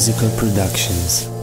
Musical Productions.